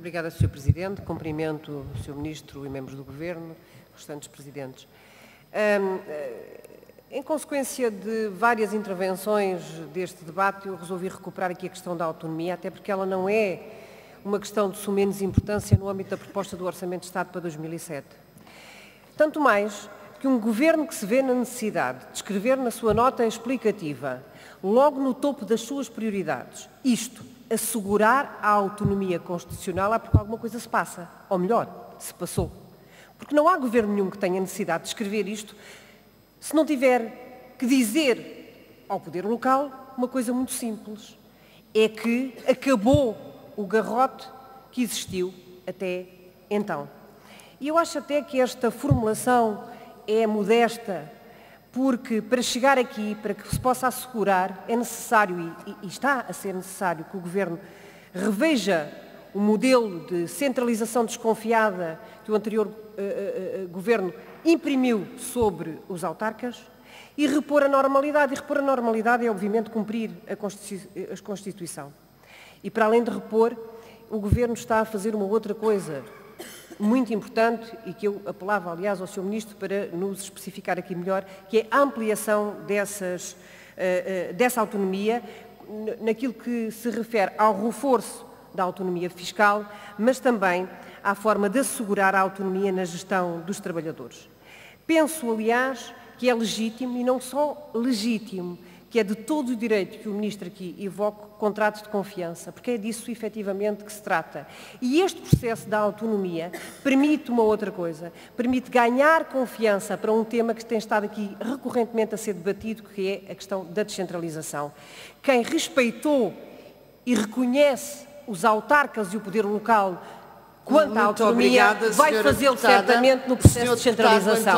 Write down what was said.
obrigada, Sr. Presidente. Cumprimento o Sr. Ministro e membros do Governo, restantes Presidentes. Um, em consequência de várias intervenções deste debate, eu resolvi recuperar aqui a questão da autonomia, até porque ela não é uma questão de sumenos importância no âmbito da proposta do Orçamento de Estado para 2007. Tanto mais que um governo que se vê na necessidade de escrever na sua nota explicativa, logo no topo das suas prioridades, isto, assegurar a autonomia constitucional, é porque alguma coisa se passa. Ou melhor, se passou. Porque não há governo nenhum que tenha necessidade de escrever isto se não tiver que dizer ao poder local uma coisa muito simples. É que acabou o garrote que existiu até então. E eu acho até que esta formulação é modesta, porque para chegar aqui, para que se possa assegurar, é necessário, e, está a ser necessário, que o Governo reveja o modelo de centralização desconfiada que o anterior uh, uh, Governo imprimiu sobre os autarcas e repor a normalidade. E repor a normalidade é, obviamente, cumprir a Constituição. E, para além de repor, o Governo está a fazer uma outra coisa muito importante e que eu apelava, aliás, ao Sr. Ministro para nos especificar aqui melhor, que é a ampliação dessas, dessa autonomia naquilo que se refere ao reforço da autonomia fiscal, mas também à forma de assegurar a autonomia na gestão dos trabalhadores. Penso, aliás, que é legítimo, e não só legítimo, que é de todo o direito que o Ministro aqui evoque contrato de confiança, porque é disso efetivamente que se trata. E este processo da autonomia permite uma outra coisa, permite ganhar confiança para um tema que tem estado aqui recorrentemente a ser debatido, que é a questão da descentralização. Quem respeitou e reconhece os autarcas e o poder local quanto à autonomia, vai fazê-lo certamente no processo de descentralização.